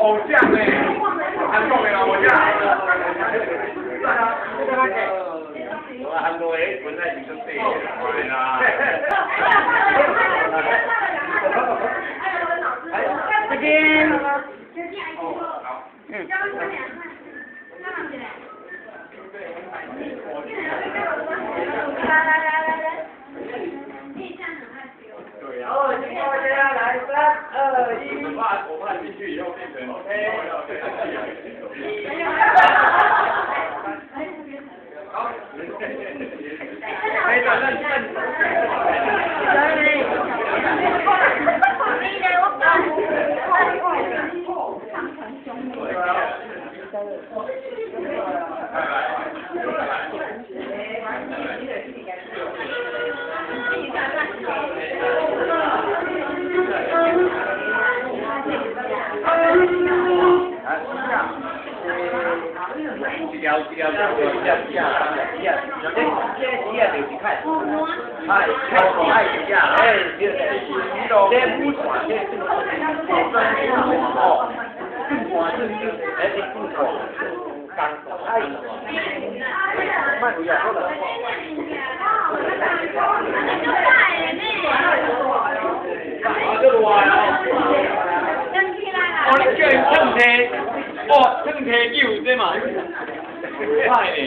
偶像哎，韩国的偶像。我韩国诶，本来就是这样，对。来来来。哦，来三二一。我怕一条一条一条一条一条，这这这就是看，哎，看哎呀，哎，这这不算这正常哦，正常就是哎这正常，刚哎，慢点说了。啊，这个哇哦，哦，你叫人蹭车，哦，蹭车酒对嘛？快呢。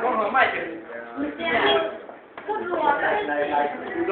我卖的。来来来，这个。